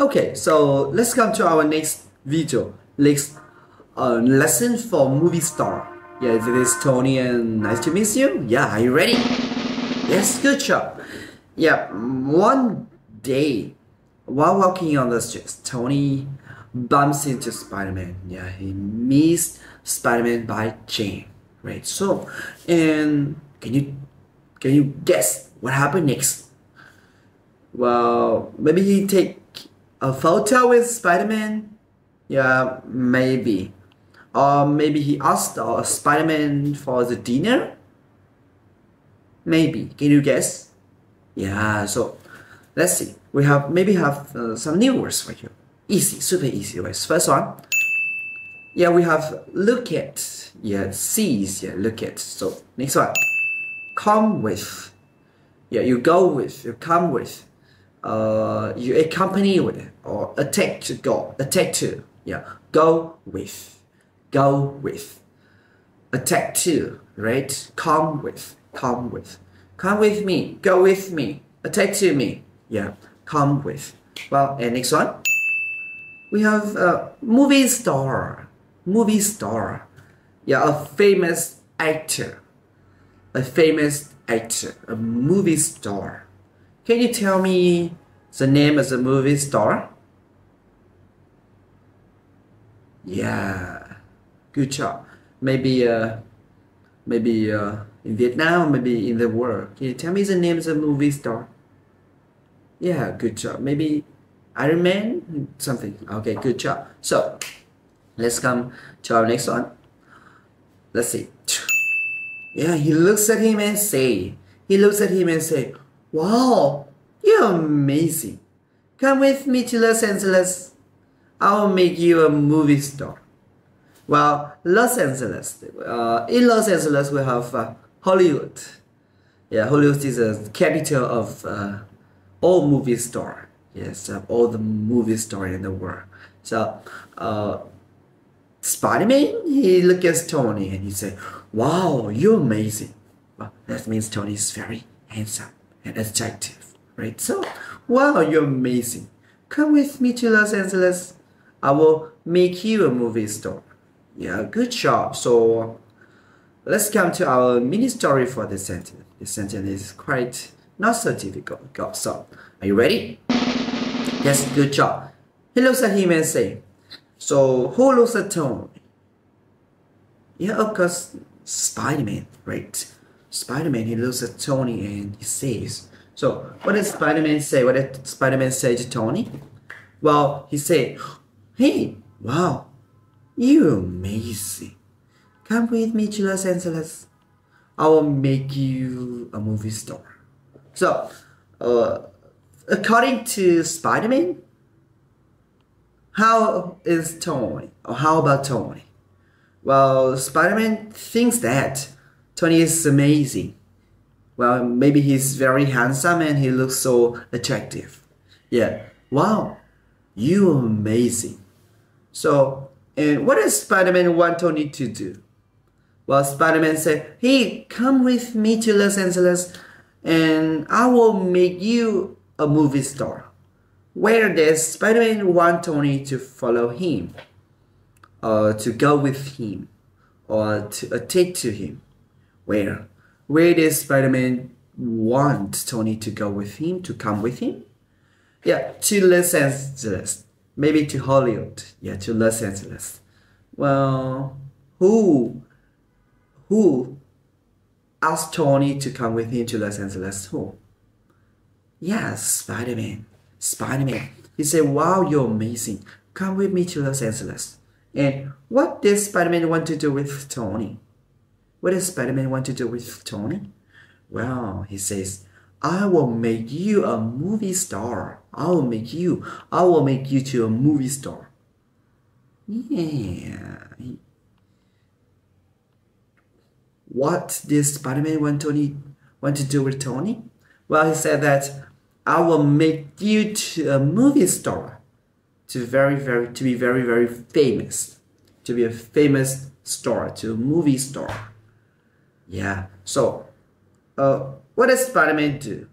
Okay, so let's come to our next video, next uh, lesson for movie star. Yeah, this is Tony and nice to meet you. Yeah, are you ready? Yes, good job. Yeah, one day while walking on the streets, Tony bumps into Spider-Man. Yeah, he meets Spider-Man by Jane. Right. So, and can you can you guess what happened next? Well, maybe he take a photo with Spider-Man. Yeah, maybe. Or maybe he asked uh, Spider-Man for the dinner. Maybe. Can you guess? Yeah. So, let's see. We have maybe have uh, some new words for you. Easy, super easy words. First one. Yeah, we have look at. Yeah, sees. Yeah, look at. So next one. Come with. Yeah, you go with. You come with. Uh, you accompany with or attack to go. Attack to. Yeah, go with. Go with. Attack to. Right. Come with. Come with. Come with me. Go with me. Attack to me. Yeah. Come with. Well, and next one we have a movie star, movie star, yeah, a famous actor, a famous actor, a movie star. Can you tell me the name of the movie star? Yeah, good job. Maybe, uh, maybe uh, in Vietnam, maybe in the world. Can you tell me the name of the movie star? Yeah, good job. Maybe Iron Man, something. Okay, good job. So let's come to our next one. Let's see. Yeah, he looks at him and say, he looks at him and say, wow, you're amazing. Come with me to Los Angeles. I'll make you a movie star. Well, Los Angeles. Uh, in Los Angeles, we have uh, Hollywood. Yeah, Hollywood is the capital of uh, all movie star yes, all the movie story in the world. So, uh, Spider-Man, he look at Tony and he say, wow, you're amazing. Well, that means Tony is very handsome and attractive, right? So, wow, you're amazing. Come with me to Los Angeles. I will make you a movie star. Yeah, good job. So, let's come to our mini story for this sentence. This sentence is quite not so difficult. So, are you ready? Yes, good job. He looks at him and say, so who looks at Tony? Yeah, of course, Spider-Man, right? Spider-Man, he looks at Tony and he says, so what did Spider-Man say? What did Spider-Man say to Tony? Well, he said, hey, wow, you're amazing. Come with me to Los Angeles. I will make you a movie star. So, uh, according to Spider-Man, how is Tony? Or how about Tony? Well, Spider-Man thinks that Tony is amazing. Well, maybe he's very handsome and he looks so attractive. Yeah. Wow. You are amazing. So, and what does Spider-Man want Tony to do? Well, Spider-Man said, hey, come with me to Los Angeles and I will make you a movie star, where does Spider-Man want Tony to follow him, or to go with him, or to uh, take to him? Where? Where does Spider-Man want Tony to go with him, to come with him? Yeah, to Los Angeles. Maybe to Hollywood. Yeah, to Los Angeles. Well, who, who asked Tony to come with him to Los Angeles? Who? Yes, Spider-Man. Spider-Man. He said, wow, you're amazing. Come with me to Los Angeles. And what did Spider-Man want to do with Tony? What does Spider-Man want to do with Tony? Well, he says, I will make you a movie star. I will make you. I will make you to a movie star. Yeah. What did Spider-Man want Tony want to do with Tony? Well, he said that I will make you to a movie star, to very very to be very very famous, to be a famous star, to a movie star. Yeah. So, uh, what does Spider-Man do?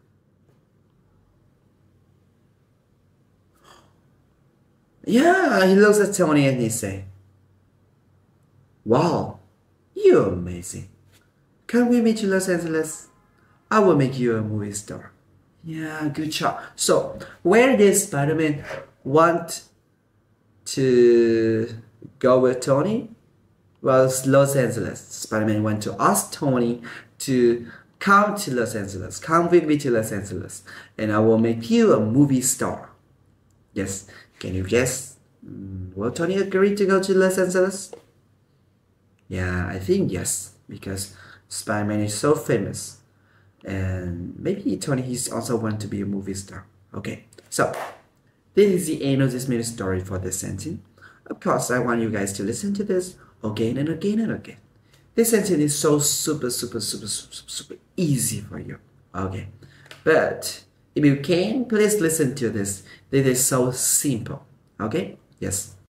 Yeah, he looks at Tony and he say, Wow, you're amazing. Can we meet in Los Angeles? I will make you a movie star. Yeah, good job. So, where did Spider-Man want to go with Tony? Well, Los Angeles. Spider-Man went to ask Tony to come to Los Angeles. Come with me to Los Angeles, and I will make you a movie star. Yes. Can you guess? Mm, Will Tony agree to go to Los Angeles? Yeah, I think yes, because Spider-Man is so famous. And maybe Tony he's also want to be a movie star. Okay, so this is the end of this mini story for this sentence. Of course, I want you guys to listen to this again and again and again. This sentence is so super, super, super, super, super easy for you. Okay, but if you can, please listen to this. This is so simple. Okay, yes.